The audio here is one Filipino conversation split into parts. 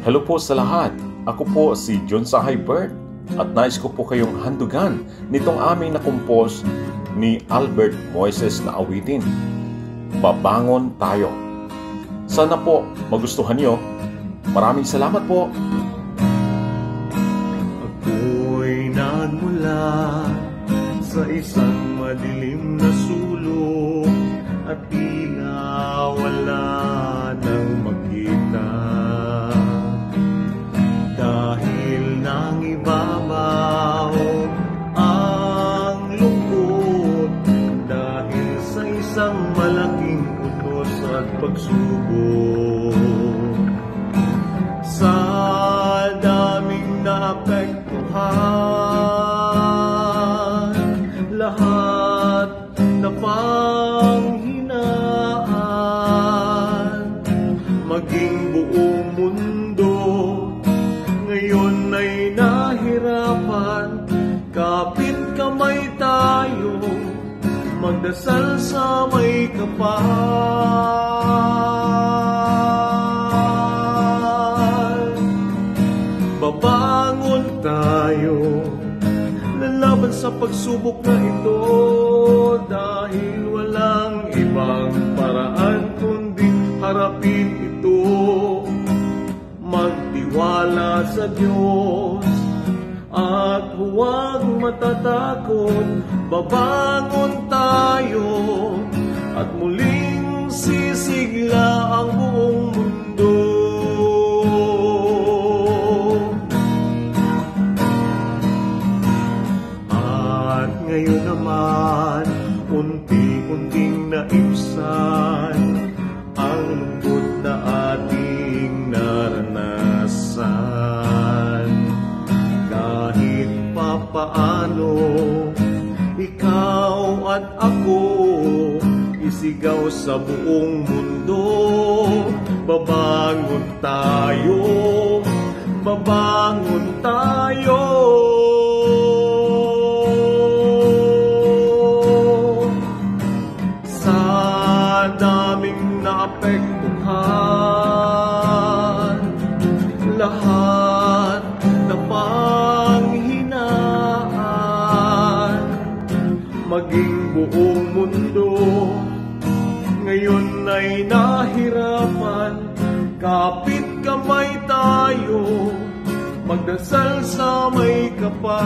Hello po sa lahat. Ako po si John Sahay Bert at nais ko po kayong handugan nitong aming nakumpos ni Albert Moises na awitin. Babangon tayo. Sana po magustuhan niyo. Maraming salamat po. Ako'y nagmula sa isang madilim na sulok at tila wala isang malaking utos at pagsubok. Sa daming naapektuhan Lahat na panghinaan Maging buong mundo Ngayon ay nahirapan Kapit Magdasal sa may kapal. Babangon tayo Lalaban sa pagsubok na ito Dahil walang ibang paraan Kundi harapin ito. Magtiwala sa Diyos At huwag matatakot Babangon tayo. At muling sisigla ang buong mundo. At ngayon naman, unti-unting naibsan ikaw at ako, isigaw sa buong mundo. Babangon tayo, babangon tayo. Sa daming naapektuhan ay nahirapan. Kapit kamay tayo Magdasal sa may kapal.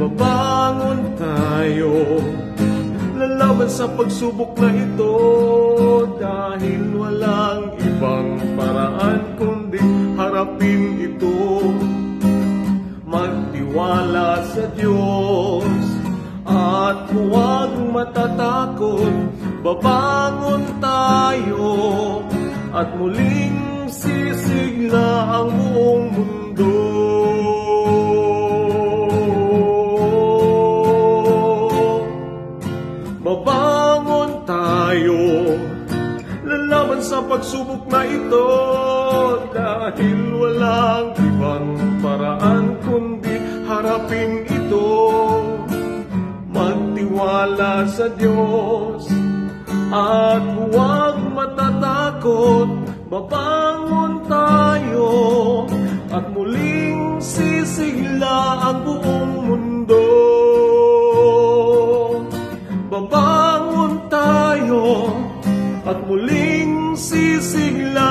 Babangon tayo Lalaban sa pagsubok na ito Dahil walang ibang paraan Kundi harapin ito. Magtiwala At huwag matatakot Babangon tayo. At muling sisigla ang buong mundo. Babangon tayo Lalaban sa pagsubok na ito. Dahil walang Sa Diyos. At huwag matatakot Babangon tayo. At muling sisigla ang buong mundo. Babangon tayo at muling sisigla